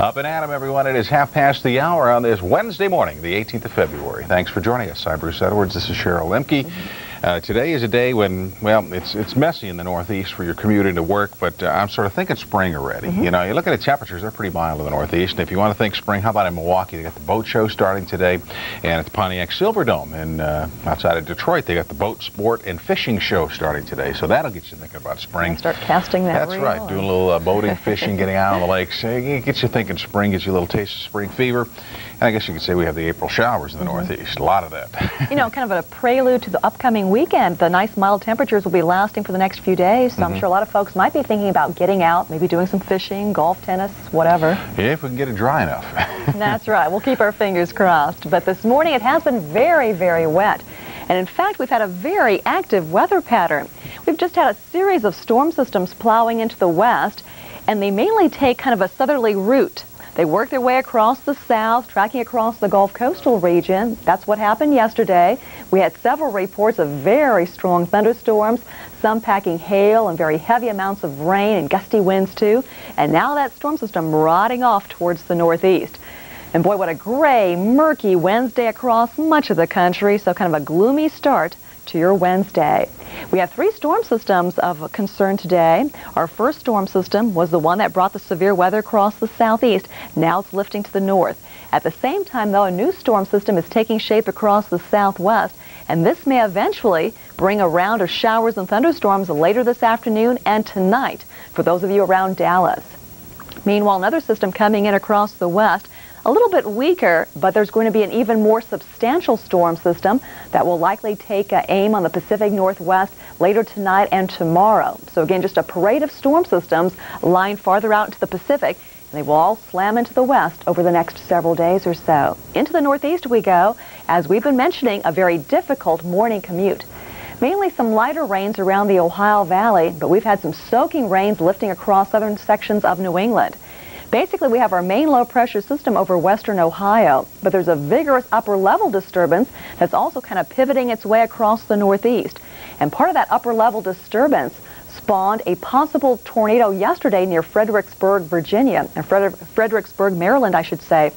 Up and at 'em, everyone. It is half past the hour on this Wednesday morning, the 18th of February. Thanks for joining us. I'm Bruce Edwards. This is Cheryl Lemke. Uh, today is a day when, well, it's it's messy in the Northeast for your commuting to work, but uh, I'm sort of thinking spring already. Mm-hmm. You know, you look at the temperatures; they're pretty mild in the Northeast. And if you want to think spring, how about in Milwaukee? They got the boat show starting today, and at the Pontiac Silverdome in uh, outside of Detroit, they got the boat sport and fishing show starting today. So that'll get you thinking about spring. Start casting that That's right. and- Doing a little uh, boating, fishing, getting out on the lakes. It gets you thinking spring, gets you a little taste of spring fever. And I guess you could say we have the April showers in the Mm-hmm. Northeast. A lot of that. You know, kind of a prelude to the upcoming weekend. The nice mild temperatures will be lasting for the next few days, so I'm Mm-hmm. sure a lot of folks might be thinking about getting out, maybe doing some fishing, golf, tennis, whatever. yeah, if we can get it dry enough. That's right. We'll keep our fingers crossed. But this morning it has been very, very wet. And in fact, we've had a very active weather pattern. We've just had a series of storm systems plowing into the west, and they mainly take kind of a southerly route. They worked their way across the south, tracking across the Gulf coastal region. That's what happened yesterday. We had several reports of very strong thunderstorms, some packing hail and very heavy amounts of rain and gusty winds too. And now that storm system rotting off towards the northeast. And boy, what a gray, murky Wednesday across much of the country. So kind of a gloomy start to your Wednesday. We have three storm systems of concern today. Our first storm system was the one that brought the severe weather across the southeast. Now it's lifting to the north. At the same time, though, a new storm system is taking shape across the southwest, and this may eventually bring a round of showers and thunderstorms later this afternoon and tonight for those of you around Dallas. Meanwhile, another system coming in across the west, a little bit weaker, but there's going to be an even more substantial storm system that will likely take uh, aim on the Pacific Northwest later tonight and tomorrow. So again, just a parade of storm systems lined farther out into the Pacific, and they will all slam into the west over the next several days or so. Into the Northeast we go, as we've been mentioning, a very difficult morning commute. Mainly some lighter rains around the Ohio Valley, but we've had some soaking rains lifting across southern sections of New England. Basically, we have our main low pressure system over western Ohio, but there's a vigorous upper level disturbance that's also kind of pivoting its way across the northeast. And part of that upper level disturbance spawned a possible tornado yesterday near Fredericksburg, Virginia, and Freder- Fredericksburg, Maryland, I should say.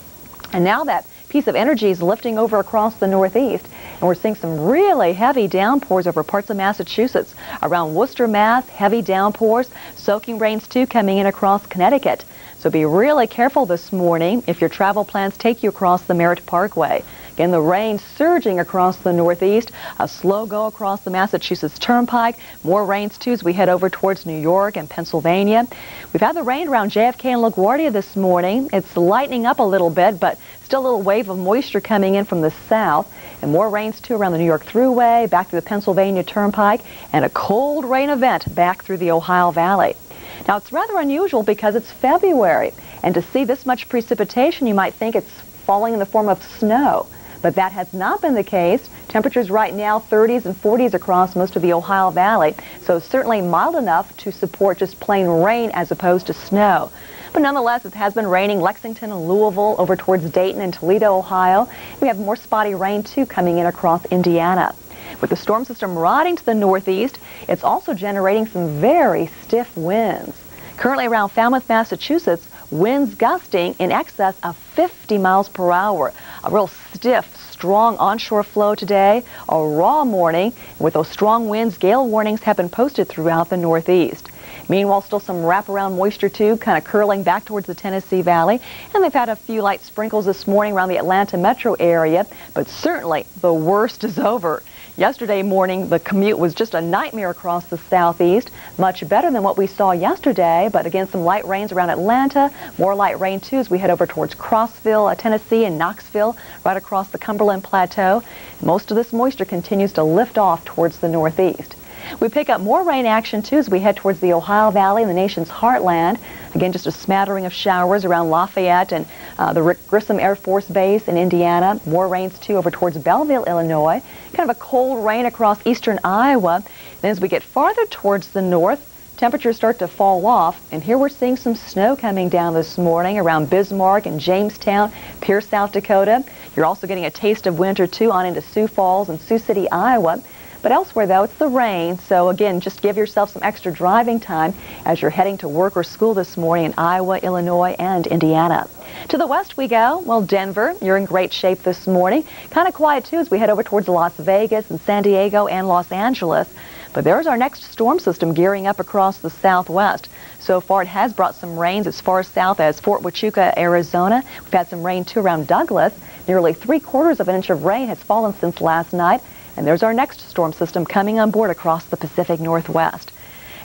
And now that piece of energy is lifting over across the northeast, and we're seeing some really heavy downpours over parts of Massachusetts. Around Worcester, Mass, heavy downpours, soaking rains too coming in across Connecticut. So be really careful this morning if your travel plans take you across the Merritt Parkway. Again, the rain surging across the northeast, a slow go across the Massachusetts Turnpike, more rains too as we head over towards New York and Pennsylvania. We've had the rain around JFK and LaGuardia this morning. It's lightening up a little bit, but still a little wave of moisture coming in from the south. And more rains too around the New York Thruway, back through the Pennsylvania Turnpike, and a cold rain event back through the Ohio Valley. Now, it's rather unusual because it's February, and to see this much precipitation, you might think it's falling in the form of snow. But that has not been the case. Temperatures right now 30s and 40s across most of the Ohio Valley, so certainly mild enough to support just plain rain as opposed to snow. But nonetheless, it has been raining Lexington and Louisville over towards Dayton and Toledo, Ohio. We have more spotty rain too coming in across Indiana. With the storm system riding to the northeast, it's also generating some very stiff winds. Currently around Falmouth, Massachusetts, winds gusting in excess of 50 miles per hour. A real stiff, strong onshore flow today, a raw morning. With those strong winds, gale warnings have been posted throughout the northeast. Meanwhile, still some wraparound moisture too, kind of curling back towards the Tennessee Valley. And they've had a few light sprinkles this morning around the Atlanta metro area, but certainly the worst is over. Yesterday morning, the commute was just a nightmare across the southeast. Much better than what we saw yesterday, but again, some light rains around Atlanta. More light rain, too, as we head over towards Crossville, uh, Tennessee, and Knoxville, right across the Cumberland Plateau. Most of this moisture continues to lift off towards the northeast. We pick up more rain action too as we head towards the Ohio Valley and the nation's heartland. Again, just a smattering of showers around Lafayette and uh, the Rick Grissom Air Force Base in Indiana. More rains too over towards Belleville, Illinois. Kind of a cold rain across eastern Iowa. Then as we get farther towards the north, temperatures start to fall off. And here we're seeing some snow coming down this morning around Bismarck and Jamestown, Pierre, South Dakota. You're also getting a taste of winter too on into Sioux Falls and Sioux City, Iowa. But elsewhere, though, it's the rain. So again, just give yourself some extra driving time as you're heading to work or school this morning in Iowa, Illinois, and Indiana. To the west we go. Well, Denver, you're in great shape this morning. Kind of quiet, too, as we head over towards Las Vegas and San Diego and Los Angeles. But there's our next storm system gearing up across the southwest. So far, it has brought some rains as far south as Fort Huachuca, Arizona. We've had some rain, too, around Douglas. Nearly three quarters of an inch of rain has fallen since last night. And there's our next storm system coming on board across the Pacific Northwest.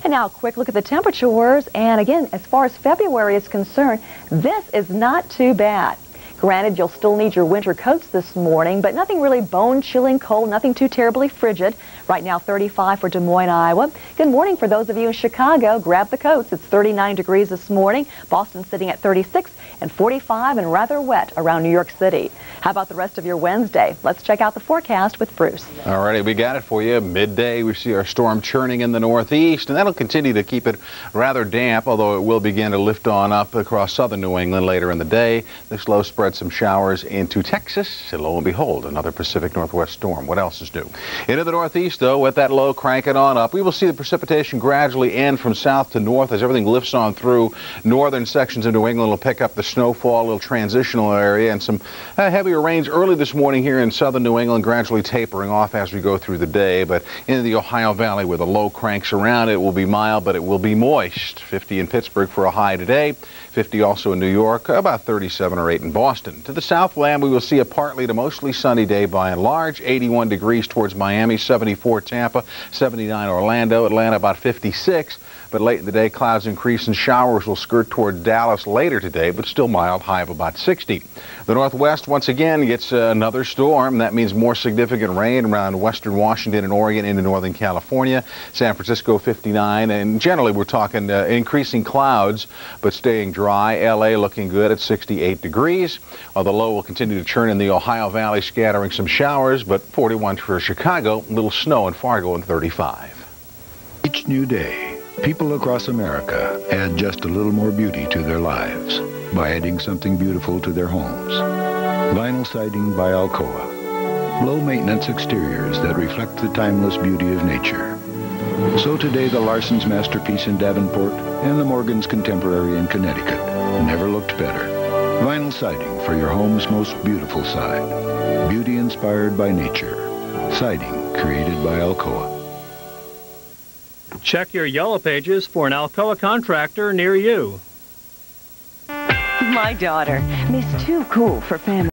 And now a quick look at the temperatures. And again, as far as February is concerned, this is not too bad. Granted, you'll still need your winter coats this morning, but nothing really bone-chilling cold, nothing too terribly frigid. Right now, 35 for Des Moines, Iowa. Good morning for those of you in Chicago. Grab the coats. It's 39 degrees this morning. Boston sitting at 36 and 45 and rather wet around New York City. How about the rest of your Wednesday? Let's check out the forecast with Bruce. All righty, we got it for you. Midday, we see our storm churning in the northeast, and that'll continue to keep it rather damp, although it will begin to lift on up across southern New England later in the day. This low spread some showers into Texas, and lo and behold, another Pacific Northwest storm. What else is new? Into the northeast, though, with that low cranking on up, we will see the precipitation gradually end from south to north as everything lifts on through. Northern sections of New England will pick up the snowfall, a little transitional area, and some uh, heavier rains early this morning here in southern New England, gradually tapering off as we go through the day. But in the Ohio Valley, where the low cranks around, it will be mild, but it will be moist. 50 in Pittsburgh for a high today. 50 also in New York, about 37 or 8 in Boston. To the southland, we will see a partly to mostly sunny day by and large. 81 degrees towards Miami, 74 Tampa, 79 Orlando, Atlanta about 56. But late in the day, clouds increase and showers will skirt toward Dallas later today, but still mild, high of about 60. The northwest once again gets uh, another storm. That means more significant rain around western Washington and Oregon into northern California. San Francisco 59, and generally we're talking uh, increasing clouds, but staying dry. LA looking good at 68 degrees, while the low will continue to churn in the Ohio Valley, scattering some showers, but 41 for Chicago, little snow in Fargo and 35. Each new day, People across America add just a little more beauty to their lives by adding something beautiful to their homes. Vinyl siding by Alcoa. Low maintenance exteriors that reflect the timeless beauty of nature. So today the Larson's masterpiece in Davenport and the Morgan's contemporary in Connecticut never looked better. Vinyl siding for your home's most beautiful side. Beauty inspired by nature. Siding created by Alcoa. Check your Yellow Pages for an Alcoa contractor near you. My daughter, Miss Too Cool for Family.